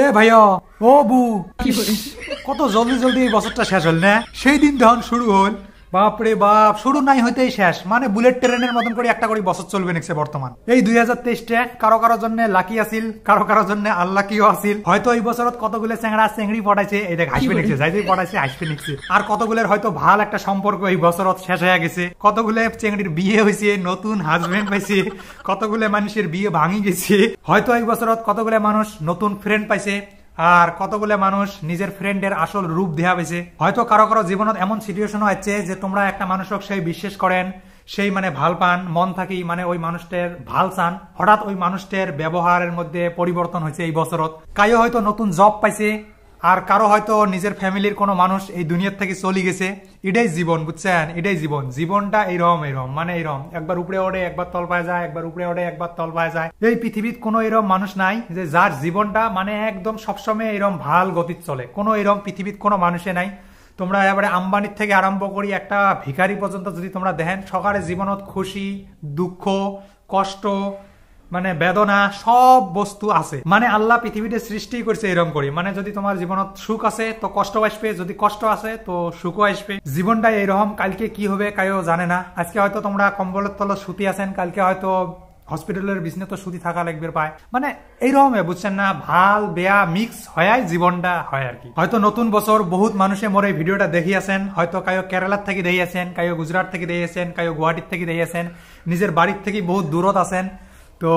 এ ভাইয়া ও বু কত জলদি জলদি এই বছরটা শেষ হল না? সেই দিন তখন শুরু হল। বাপরে বাপ শুরু নাই হইতেই শেষ। মানে বুলেট ট্রেনের মতন করে একটা করে বছর চলবে নেক্সে বর্তমান। এই দুই হাজার তেইশটা কারও কারও জন্য লাকি আসিল কারও কারও জন্য আল্লাকিও আসিল হয়তো এই বছরত কতগুলো চেংড়া চেংড়ি পড়াইছে এই দেখ হাসবে নিচ্ছে যাই যাই পড়াইছে হাসবে নিচ্ছে আর কতগুলোর হয়তো ভালো একটা সম্পর্ক এই বছরত শেষ হয়ে গেছে। কতগুলো চেংড়ির বিয়ে হয়েছে নতুন হাজবেন্ড পাইছে কতগুলো মানুষের বিয়ে ভাঙি গেছে। হয়তো এই বছরত কতগুলো মানুষ নতুন ফ্রেন্ড পাইছে। আর কতগুলো মানুষ নিজের ফ্রেন্ডের আসল রূপ দেয়া পেয়েছে? হয়তো কারও কারও জীবনত এমন সিচুয়েশন হচ্ছে যে তোমরা একটা মানুষক সেই বিশ্বাস করেন, সেই মানে ভালো পান, মন থাকি মানে ওই মানুষটার ভালো চান। হঠাৎ ওই মানুষটার ব্যবহারের মধ্যে পরিবর্তন হয়েছে এই বছরত। কাইও হয়তো নতুন জব পাইছে আর কারও হয়তো নিজের ফ্যামিলির কোনো মানুষ এই দুনিয়ার থেকে চলে গেছে, এটাই জীবন, বুঝছেন? এটাই জীবন। জীবনটা এইরকম এইরকম মানে এইরকম একবার উপরে ওঠে, একবার তল পায় যায়, একবার উপরে ওঠে, একবার তল পায় যায়। এই পৃথিবীর কোনো এরকম মানুষ নাই যে যার জীবনটা মানে একদম সবসময় এরকম ভালো গতিত চলে। কোনো এরকম পৃথিবীর কোনো মানুষে নাই। তোমরা এবারে আম্বানির থেকে আরম্ভ করি, একটা ভিখারি পর্যন্ত যদি তোমরা দেখেন, সকালে জীবনত খুশি, দুঃখ, কষ্ট মানে বেদনা সব বস্তু আছে। মানে আল্লাহ পৃথিবীতে সৃষ্টি করছে এরকম করি মানে যদি তোমার জীবনত সুখ আছে, তো কষ্ট আসবে। যদি কষ্ট আছে, তো সুখও আসবে। জীবনটা এইরকম কালকে কি হবে কায়ও জানে না। আজকে হয়তো তোমরা কম্বলের তলত সুতি আছেন, কালকে হয়তো হসপিটালের বিজনে তো সুতি থাকা লাগবে পায়। মানে এইরকম বুঝছেন না? ভালো, বেয়া মিক্স হয় জীবনটা হয় আর কি। হয়তো নতুন বছর বহুত মানুষে মোর এই ভিডিওটা দেখি আছেন। হয়তো কায়ো কেরালার থেকে দেখি আছেন, কায়ো গুজরাট থেকে দেখি আছেন, কায়ো গুয়াহাটির থেকে দেখি আছেন। নিজের বাড়ির থেকে বহুত দূরত আছেন। তো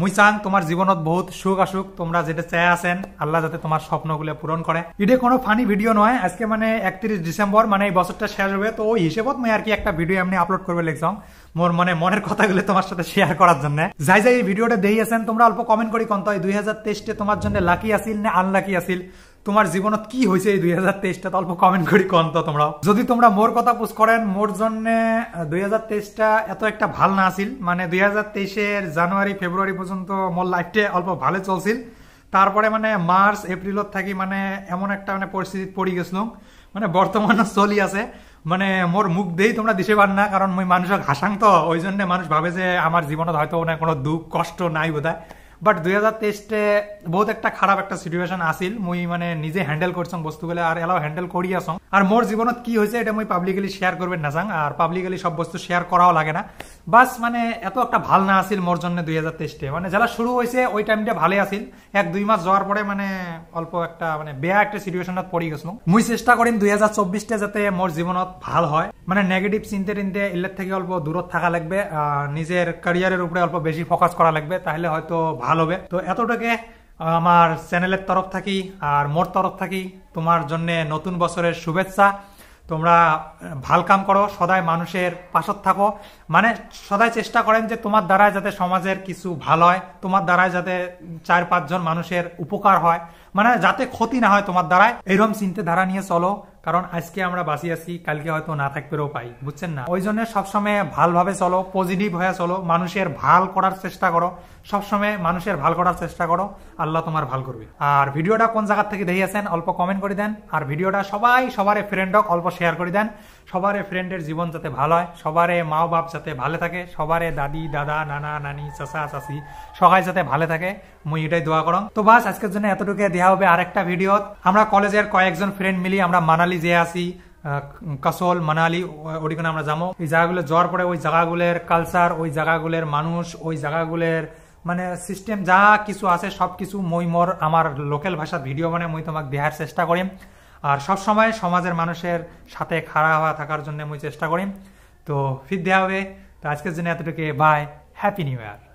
মুই চাং তোমার জীবনত বহুত সুখ আসুক। তোমরা যেটা চাই আছেন, আল্লাহ যাতে তোমার স্বপ্নগুলো পূরণ করে এটা কোনো ফানি ভিডিও নয় আজকে মানে একত্রিশ ডিসেম্বর মানে এই বছরটা শেষ হবে। তো ওই হিসেবত মই আর কি একটা ভিডিও এমনি আপলোড করবে লিখছাম মোর মানে মনের কথাগুলো তোমার সাথে শেয়ার করার জন্য। যাই যাই এই ভিডিওটা দেই আছেন, তোমরা অল্প কমেন্ট করি কন্ত দুই হাজার তেইশে তোমার জন্য লাকি আসিল না আনলাকি আসিল তোমার জীবনত কি হয়েছে এই দুই হাজার তেইশটা অল্প কমেন্ট করি কন তোমরা যদি তোমরা মোর কথা পুষ করেন, মোর জন্য দুই হাজার তেইশটা এত একটা ভালো না আসিল মানে দুই হাজার তেইশের জানুয়ারি, ফেব্রুয়ারি পর্যন্ত মোর লাইফটা অল্প ভালো চলছিল। তারপরে মানে মার্চ, এপ্রিলত থাকি মানে এমন একটা মানে পরিস্থিতি পড়ি গেছিলাম মানে বর্তমানে চলি আছে। মানে মোর মুখ দেই তোমরা দিশে পার না, কারণ মই মানুষক হাসাং তো। ওই জন্য মানুষ ভাবে যে আমার জীবনত হয়তো কোনো দুঃখ, কষ্ট নাই বোধ বাট দুই হাজার তেইশে বহুত একটা খারাপ একটা সিচুয়েশন আসিল মুই মানে নিজে হ্যান্ডেল করছং বস্তুগুলো আর এলাও হ্যান্ডেল করি আসং আর মোর জীবনত কি হয়েছে এটা মুই পাবলিকলি শেয়ার করবেন না চাং আর পাবলিকলি সব বস্তু শেয়ার করাও লাগে না। বাস মানে এত একটা ভালো না আসিল মোর জন্য দুই হাজার তেইশে। মানে যারা শুরু হয়েছে ওই টাইমটা ভালো আসিল এক, দুই মাস যাওয়ার পরে মানে অল্প একটা মানে বেয়া একটা সিচুয়েশনত পড়ি গেছিলাম মুই চেষ্টা করিম দুই হাজার চব্বিশটা যাতে মোর জীবনত ভালো হয়। মানে নেগেটিভ চিন্তে টিনতে এলের থেকে অল্প দূরত থাকা লাগবে নিজের ক্যারিয়ারের উপরে অল্প বেশি ফোকাস করা লাগবে, তাহলে হয়তো ভালো হবে। তো এতটাকে আমার চ্যানেলের তরফ থাকি, আর মোর তরফ থাকি। তোমার জন্য নতুন বছরের শুভেচ্ছা। তোমরা ভালো কাম করো সদায় মানুষের পাশত থাকো। মানে সদায় চেষ্টা করেন যে তোমার দ্বারা যাতে সমাজের কিছু ভালো হয়, তোমার দ্বারাই যাতে চার পাঁচজন মানুষের উপকার হয়। মানে যাতে ক্ষতি না হয় তোমার দ্বারাই, এরম চিন্তাধারা নিয়ে চলো। কারণ আজকে আমরা বাঁচি আছি, কালকে হয়তো না থাকবেও পাই, বুঝছেন না? ওই জন্য সবসময় ভালভাবে চলো পজিটিভ হয়ে চলো, মানুষের ভালো করার চেষ্টা করো, সবসময় মানুষের ভালো করার চেষ্টা করো, আল্লাহ তোমার ভালো করবে। আর ভিডিওটা কোন জায়গা থেকে দেখিয়েছেন অল্প কমেন্ট করে দেন, আর ভিডিওটা সবাই, সবার ফ্রেন্ডক অল্প শেয়ার করে দেন, সবার ফ্রেন্ডের জীবন যাতে ভালো হয়, সবার মা বাপ যাতে ভালো থাকে, সবার দাদি, দাদা, নানা, নানি, চাচা, চাচি, সবাই যাতে ভালো থাকে, মুই এটাই দোয়া করম। তো বাস, আজকের জন্য এতটুকু দেওয়া হবে আরেকটা ভিডিও আমরা কলেজের কয়েকজন ফ্রেন্ড মিলি আমরা মানালি আসি কাসল, মানালি ওদিকে আমরা যাব। এই জায়গাগুলো যাওয়ার পরে ওই জায়গাগুলোর কালচার ওই জায়গাগুলোর মানুষ, ওই জায়গাগুলোর মানে সিস্টেম যা কিছু আছে সব কিছু মই মোর আমার লোকাল ভাষার ভিডিও মানে মই তোমাকে দেখার চেষ্টা করিম আর সব সময় সমাজের মানুষের সাথে খাড়া হওয়া থাকার জন্য মই চেষ্টা করি। তো ফির দেওয়া হবে। তো, আজকের জন্য এতটুকু বাই হ্যাপি নিউ ইয়ার